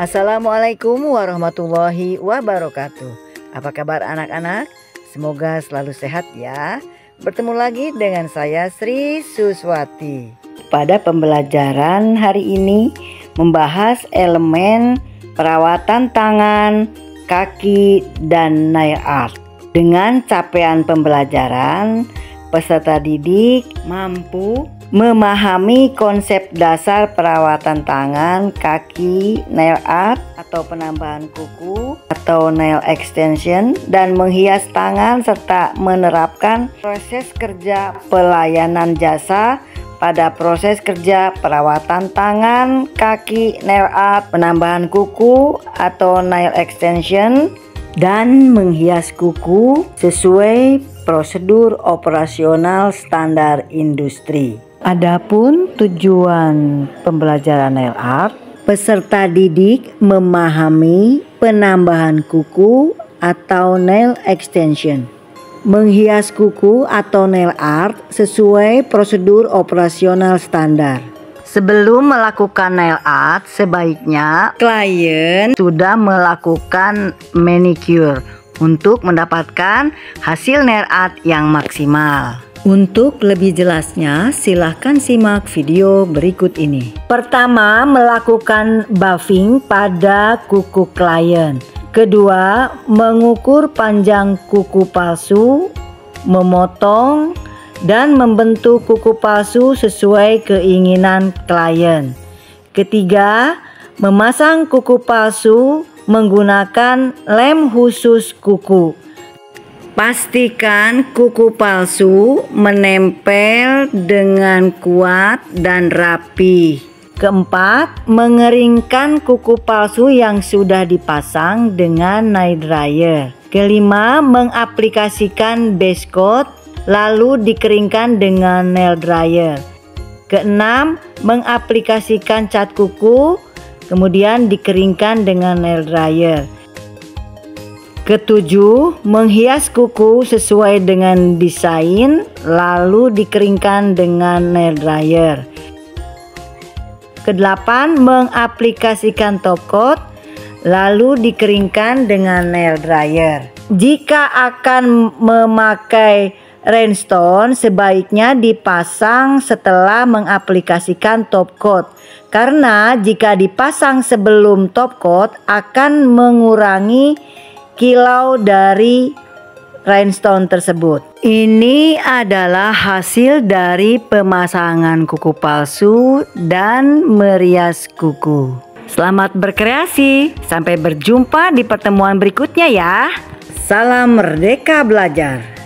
Assalamualaikum warahmatullahi wabarakatuh. Apa kabar anak-anak? Semoga selalu sehat ya. Bertemu lagi dengan saya Sri Suswati. Pada pembelajaran hari ini membahas elemen perawatan tangan, kaki, dan nail art. Dengan capaian pembelajaran, peserta didik mampu memahami konsep dasar perawatan tangan, kaki, nail art atau penambahan kuku atau nail extension dan menghias tangan serta menerapkan proses kerja pelayanan jasa pada proses kerja perawatan tangan, kaki, nail art, penambahan kuku atau nail extension dan menghias kuku sesuai prosedur operasional standar industri. Adapun tujuan pembelajaran nail art, peserta didik memahami penambahan kuku atau nail extension. Menghias kuku atau nail art sesuai prosedur operasional standar. Sebelum melakukan nail art, sebaiknya klien sudah melakukan manicure untuk mendapatkan hasil nail art yang maksimal. Untuk lebih jelasnya, silahkan simak video berikut ini. Pertama, melakukan buffing pada kuku klien. Kedua, mengukur panjang kuku palsu, memotong, dan membentuk kuku palsu sesuai keinginan klien. Ketiga, memasang kuku palsu menggunakan lem khusus kuku. Pastikan kuku palsu menempel dengan kuat dan rapi. Keempat, mengeringkan kuku palsu yang sudah dipasang dengan night dryer. Kelima, mengaplikasikan base coat lalu dikeringkan dengan nail dryer. Keenam, mengaplikasikan cat kuku kemudian dikeringkan dengan nail dryer. Ketujuh, menghias kuku sesuai dengan desain lalu dikeringkan dengan nail dryer. Kedelapan, mengaplikasikan top coat lalu dikeringkan dengan nail dryer. Jika akan memakai rhinestone sebaiknya dipasang setelah mengaplikasikan top coat karena jika dipasang sebelum top coat akan mengurangi kilau dari rhinestone tersebut. Ini adalah hasil dari pemasangan kuku palsu dan merias kuku. Selamat berkreasi, sampai berjumpa di pertemuan berikutnya ya. Salam merdeka belajar.